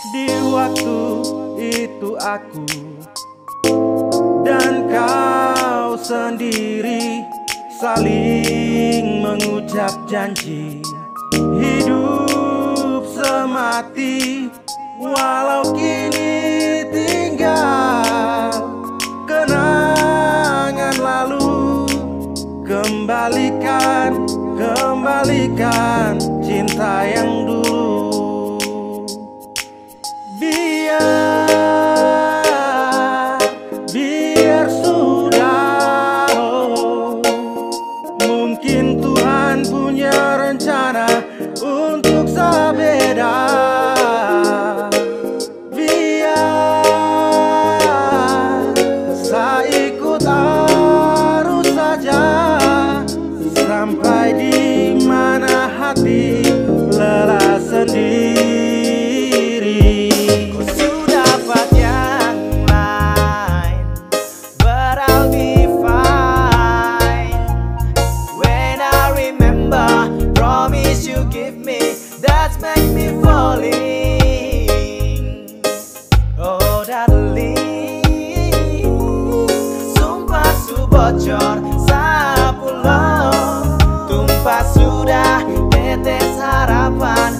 Di waktu itu aku dan kau sendiri saling mengucap janji hidup semati walau kini tinggal. Kenangan lalu kembalikan kembalikan cinta yang dulu Bocor Sapulong Tumpah sudah Tetes harapan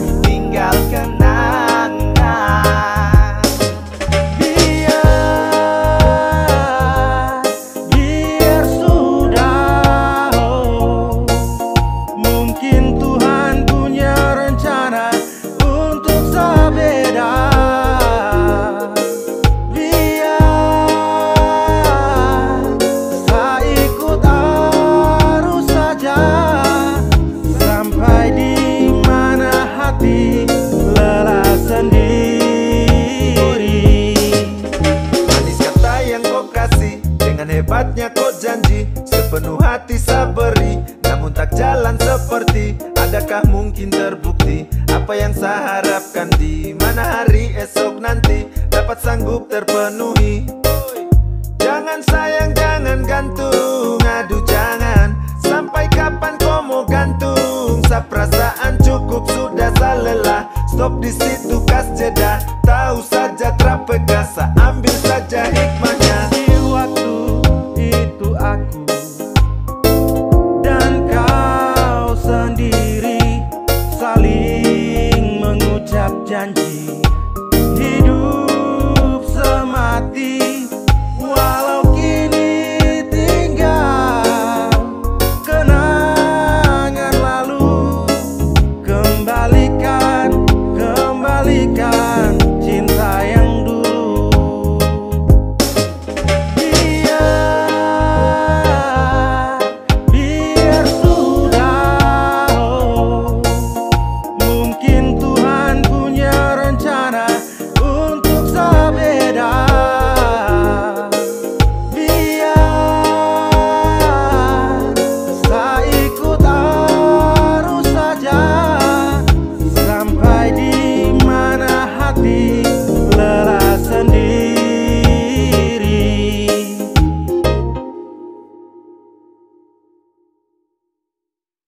Dengan hebatnya kau janji Sepenuh hati saya beri Namun tak jalan seperti Adakah mungkin terbukti? Apa yang saya harapkan Di mana hari esok nanti Dapat sanggup terpenuhi? Jangan sayang jangan gantung. Aduh jangan. Sampai kapan kau mau gantung? Sa perasaan cukup sudah saya lelah. Stop di situ kas jeda. Tahu saja trapeka Sa ambil saja hikmah and G.